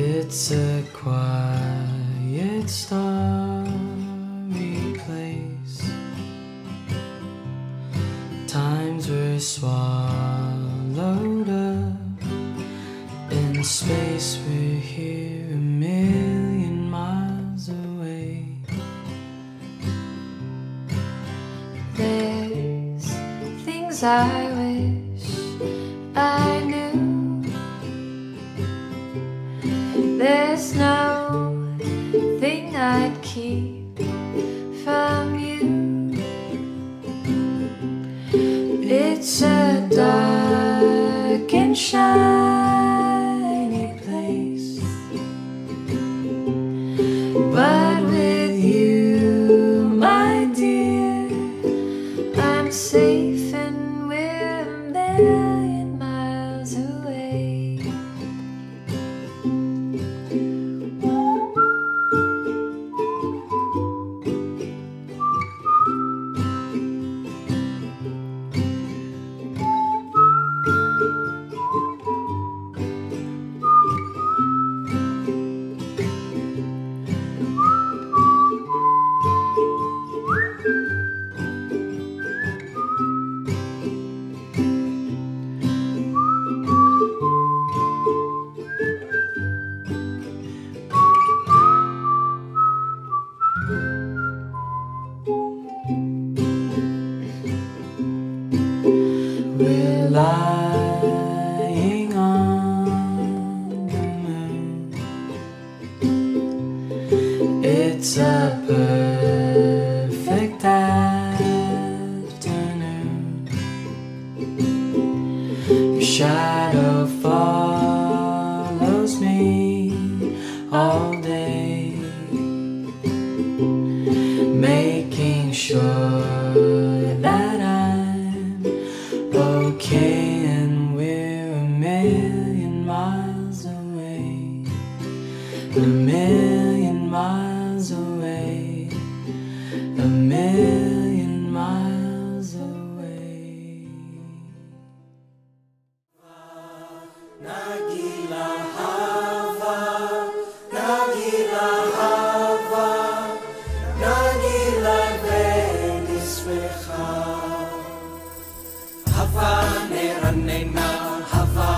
It's a quiet, starry place. Times were swallowed up in space. We're here a million miles away. There's things I There's no thing I'd keep from you. It's a dark and shiny place. But with you, my dear, I'm safe We're lying on the moon. It's a perfect afternoon. Your shadow neranena, Hava. neranena,